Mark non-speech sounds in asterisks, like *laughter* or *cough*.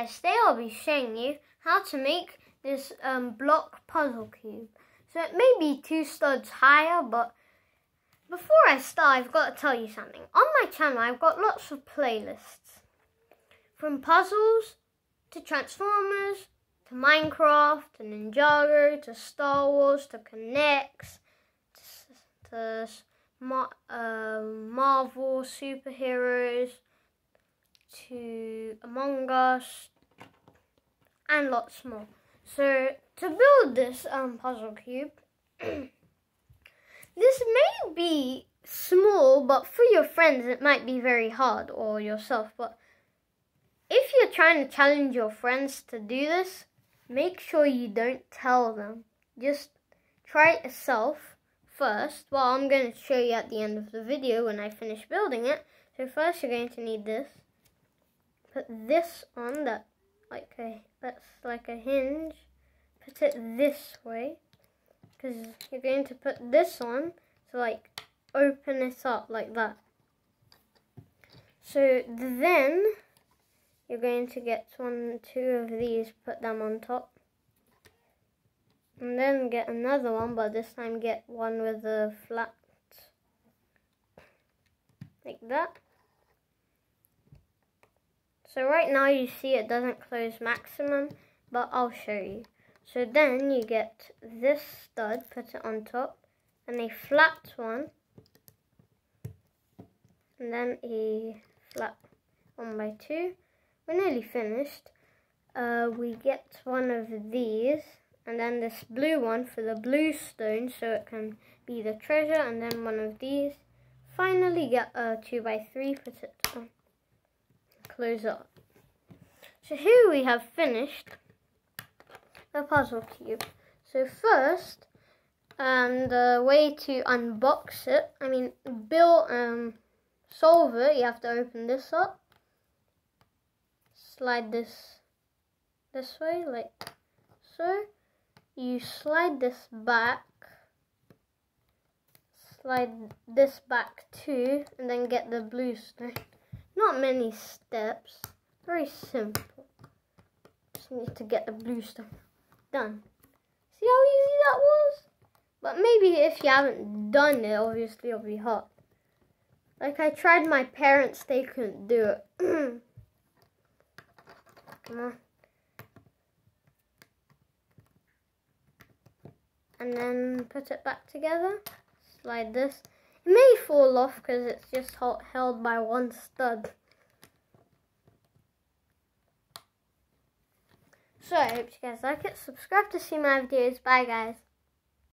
today I'll be showing you how to make this um, block puzzle cube. So it may be two studs higher, but before I start, I've got to tell you something. On my channel, I've got lots of playlists. From puzzles, to Transformers, to Minecraft, to Ninjago, to Star Wars, to K'NEX, to, to uh, Marvel superheroes, to Among Us, and lots more. So to build this um, puzzle cube, *clears throat* this may be small, but for your friends it might be very hard, or yourself. But if you're trying to challenge your friends to do this, make sure you don't tell them. Just try it yourself first. Well, I'm going to show you at the end of the video when I finish building it. So first you're going to need this put this on that like a that's like a hinge. Put it this way because you're going to put this on to like open it up like that. So then you're going to get one two of these put them on top. And then get another one but this time get one with a flat like that so right now you see it doesn't close maximum, but I'll show you. So then you get this stud, put it on top, and a flat one, and then a flat one by two. We're nearly finished. Uh, we get one of these, and then this blue one for the blue stone, so it can be the treasure, and then one of these. Finally get a two by three, put it on close up. So here we have finished the puzzle cube. So first, um, the way to unbox it, I mean, build, um, solve it, you have to open this up, slide this this way, like so. You slide this back, slide this back too, and then get the blue stone. Not many steps. Very simple. Just need to get the blue stuff done. See how easy that was? But maybe if you haven't done it, obviously it'll be hard. Like I tried my parents, they couldn't do it. *clears throat* Come on. And then put it back together. Slide this. May fall off because it's just held by one stud. So I hope you guys like it. Subscribe to see my videos. Bye guys.